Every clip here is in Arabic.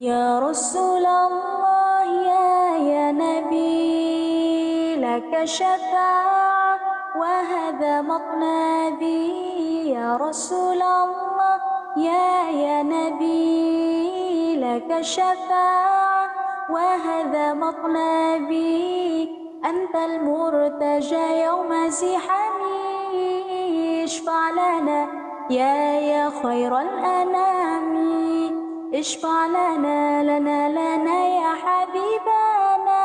يا رسول الله يا يا نبي لك شفاعة وهذا مطلبي يا رسول الله يا يا نبي لك شفاعة وهذا مطلبي أنت المرتجى يوم زحامي اشفع لنا. يا يا خير الأنام. اشفع لنا لنا لنا يا حبيبنا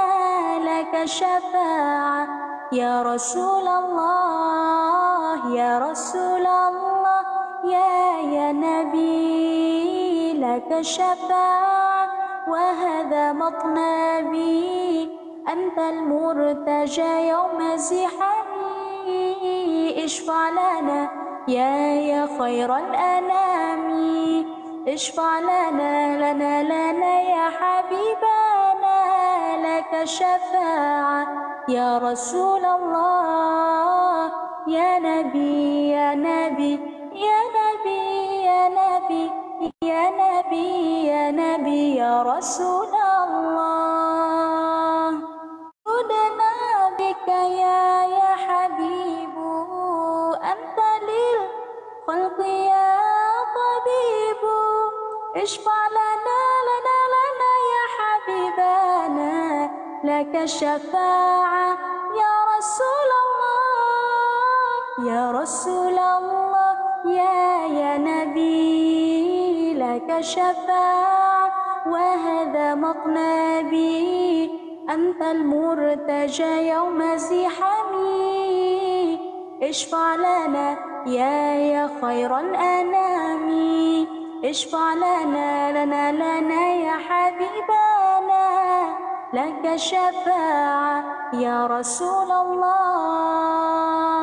لك شفاعة. يا رسول الله يا رسول الله يا يا نبي لك شفاعة. وهذا مطلبي أنت المرتجى يوم زحامي اشفع لنا يا يا خير الأنام. اشفع لنا لنا لنا يا حبيبنا لك شفاعة. يا رسول الله يا نبي يا نبي يا نبي. اشفع لنا لنا لنا يا حبيبنا لك الشفاعة يا رسول الله. يا رسول الله يا يا نبي لك الشفاعة وهذا مطلبي أنت المرتجى يوم زحامي اشفع لنا يا يا خير الأنام. اشفع لنا لنا لنا يا حبيبنا لك شفاعة يا رسول الله.